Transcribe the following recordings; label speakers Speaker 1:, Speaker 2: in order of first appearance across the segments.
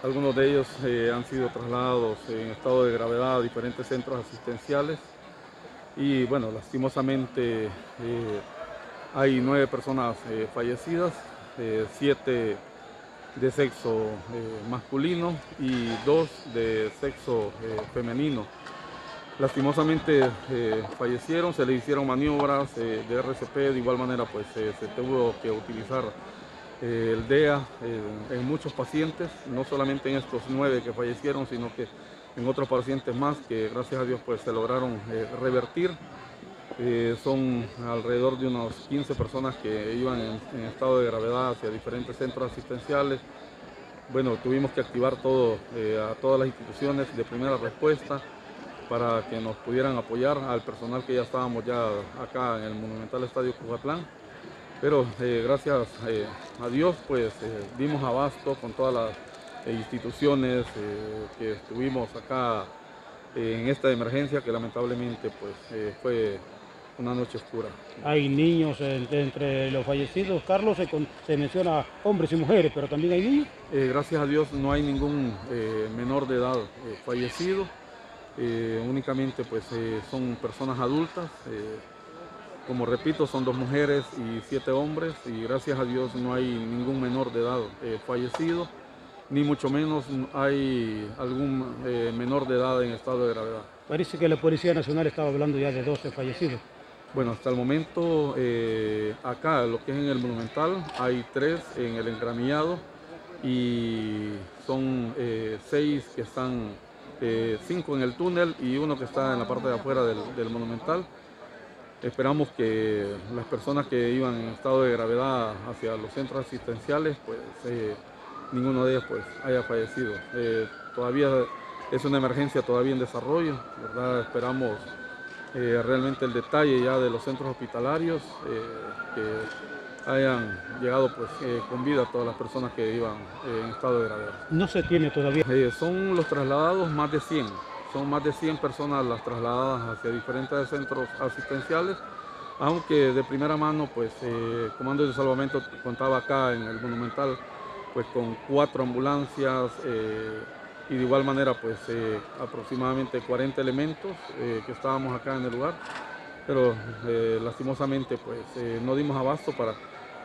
Speaker 1: Algunos de ellos eh, han sido trasladados en estado de gravedad a diferentes centros asistenciales y bueno, lastimosamente eh, hay nueve personas eh, fallecidas, siete de sexo masculino y dos de sexo femenino. Lastimosamente fallecieron, se le hicieron maniobras de RCP, de igual manera pues se tuvo que utilizar eh, el DEA eh, en muchos pacientes, no solamente en estos nueve que fallecieron, sino que en otros pacientes más que gracias a Dios pues se lograron eh, revertir. son alrededor de unos 15 personas que iban en, estado de gravedad hacia diferentes centros asistenciales. Bueno, tuvimos que activar a todas las instituciones de primera respuesta para que nos pudieran apoyar al personal que ya estábamos ya acá en el Monumental Estadio Cujatlán. Pero eh, gracias eh, a Dios pues eh, dimos abasto con todas las instituciones que estuvimos acá en esta emergencia que lamentablemente pues fue una noche oscura.
Speaker 2: Hay niños entre, los fallecidos, Carlos, se, menciona hombres y mujeres, pero también hay niños.
Speaker 1: gracias a Dios no hay ningún menor de edad fallecido, únicamente pues son personas adultas. Como repito, son dos mujeres y siete hombres y gracias a Dios no hay ningún menor de edad eh, fallecido, ni mucho menos hay algún eh, menor de edad en estado de gravedad.
Speaker 2: Parece que la Policía Nacional estaba hablando ya de 12 fallecidos.
Speaker 1: Bueno, hasta el momento eh, acá, lo que es en el Monumental, hay tres en el engramillado y son seis que están, cinco en el túnel y uno que está en la parte de afuera del Monumental. Esperamos que las personas que iban en estado de gravedad hacia los centros asistenciales, pues eh, ninguno de ellos pues, haya fallecido. Eh, todavía es una emergencia todavía en desarrollo, ¿verdad? Esperamos eh, realmente el detalle ya de los centros hospitalarios, que hayan llegado pues, con vida todas las personas que iban en estado de gravedad.
Speaker 2: No se tiene todavía.
Speaker 1: son los trasladados más de 100. Son más de 100 personas las trasladadas hacia diferentes centros asistenciales, aunque de primera mano, pues, eh, Comando de Salvamento contaba acá en el Monumental, pues, con cuatro ambulancias eh, y de igual manera, pues, eh, aproximadamente 40 elementos que estábamos acá en el lugar, pero lastimosamente, pues, no dimos abasto para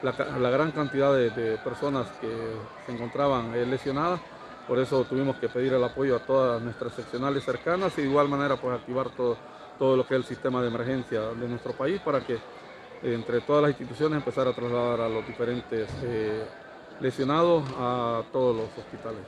Speaker 1: la, gran cantidad de personas que se encontraban lesionadas por eso tuvimos que pedir el apoyo a todas nuestras seccionales cercanas y de igual manera pues activar todo, todo lo que es el sistema de emergencia de nuestro país para que entre todas las instituciones empezar a trasladar a los diferentes eh, lesionados a todos los hospitales.